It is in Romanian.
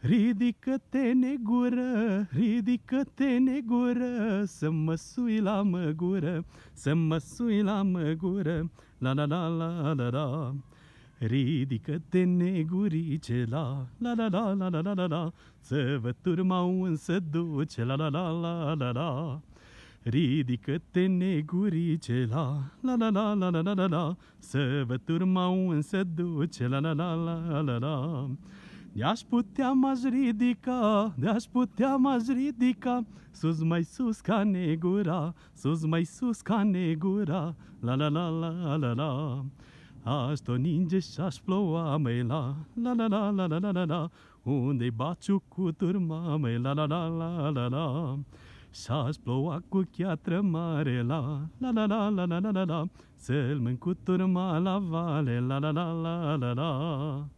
Ridică-te negură, ridică-te negură, Să mă sui la măgură, să mă sui la măgură, la la la la la la. Ridică-te negurice la la la la la la la la la Să vă turma un să duce la la la la la la Ridică-te negurice la la la la la la la la la Să vă turma un să duce la la la la la la de-aș putea m-aș ridica, de-aș putea m-aș ridica Sus mai sus ca negura, sus mai sus ca negura La la la la la la Aș o ninge și-aș ploua, măi, la la la la la la la la la Unde-i baciu cu turma, măi, la la la la la la Și-aș ploua cu chiatră mare, la la la la la la la la la Să-l cu turma la vale, la la la la la la